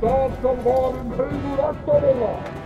Start som var en huvudakt av world.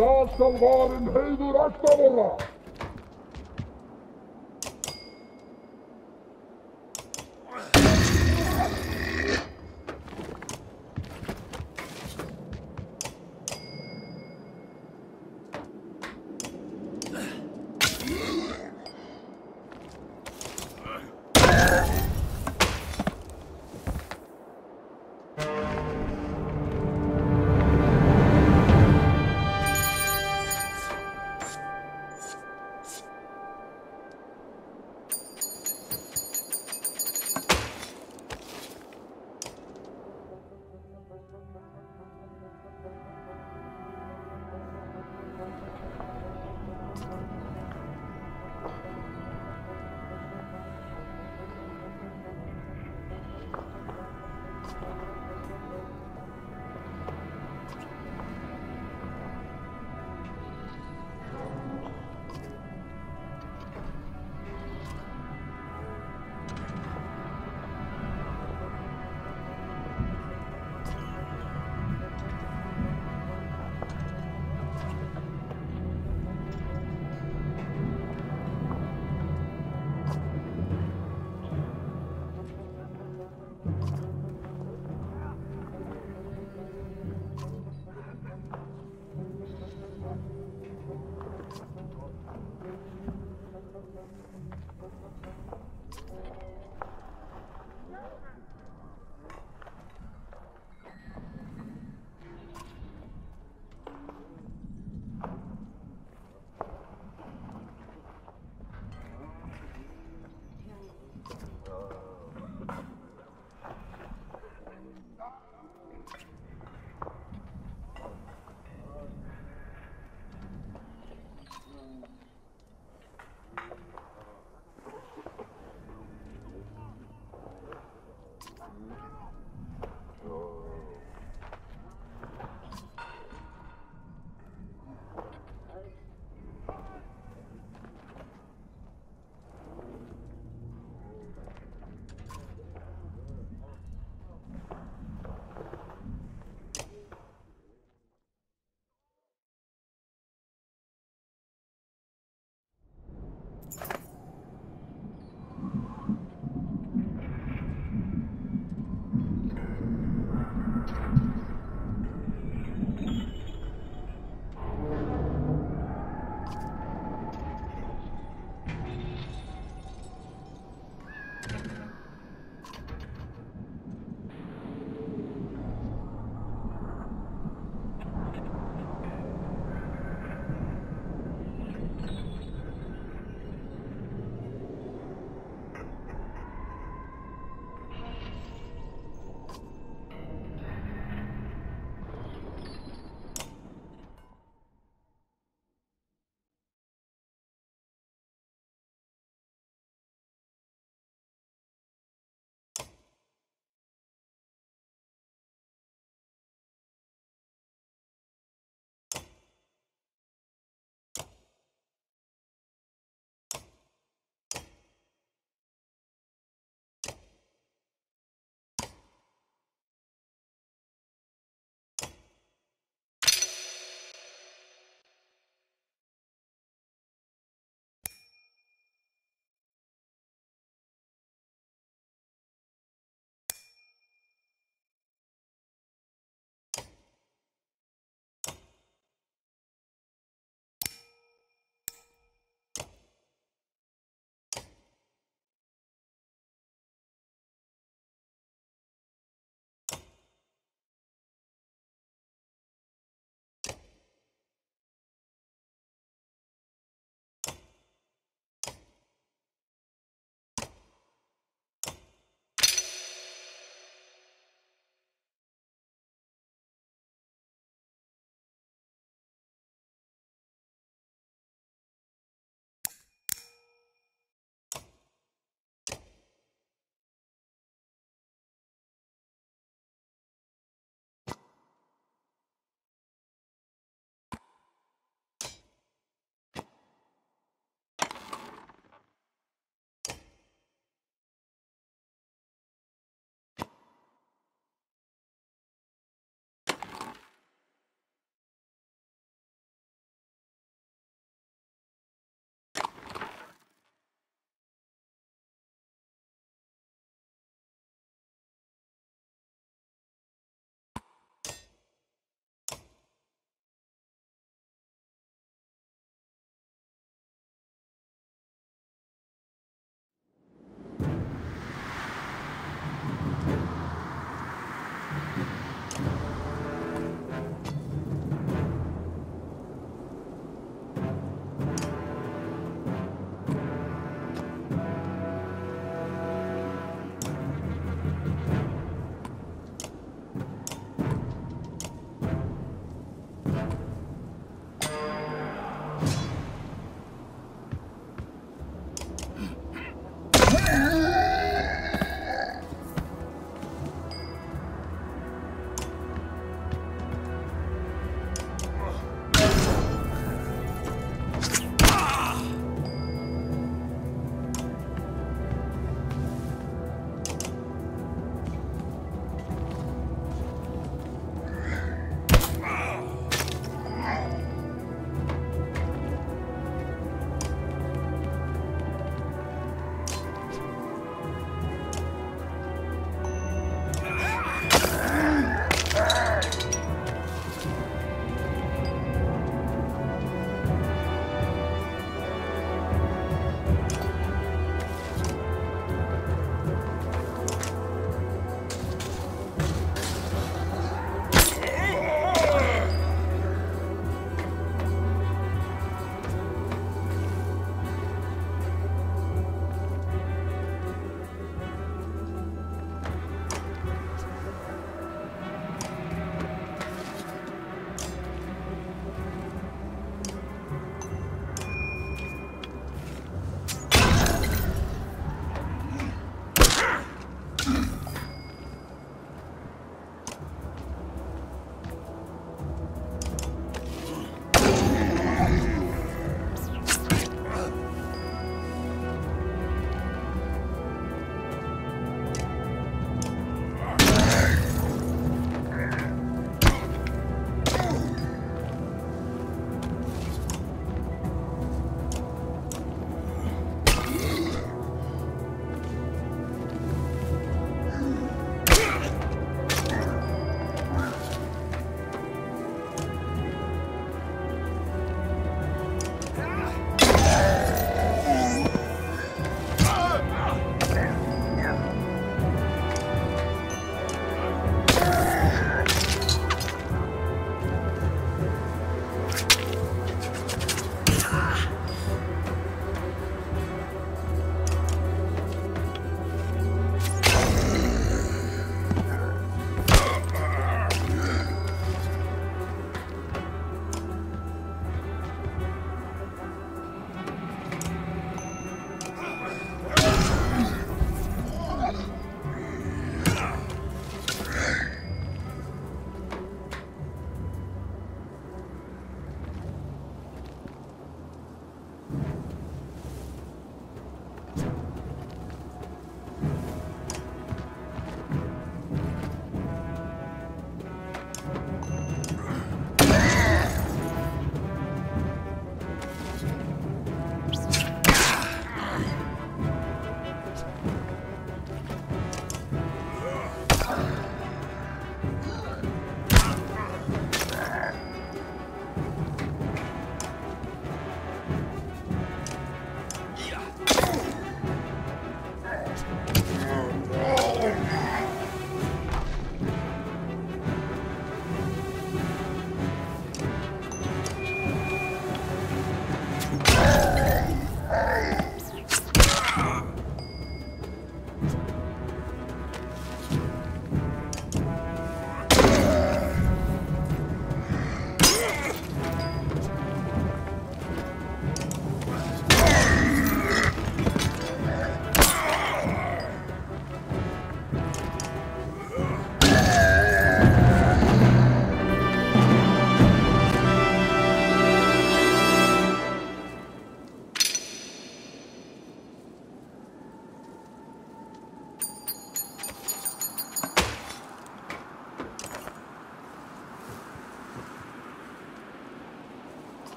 Það skal varin heiður alltaf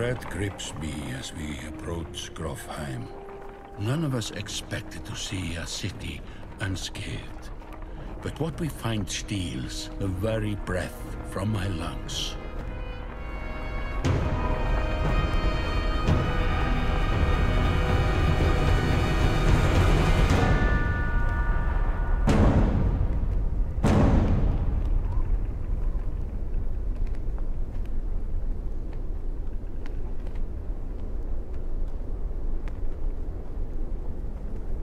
Dread grips me as we approach Grofheim. None of us expected to see a city unscathed. But what we find steals the very breath from my lungs.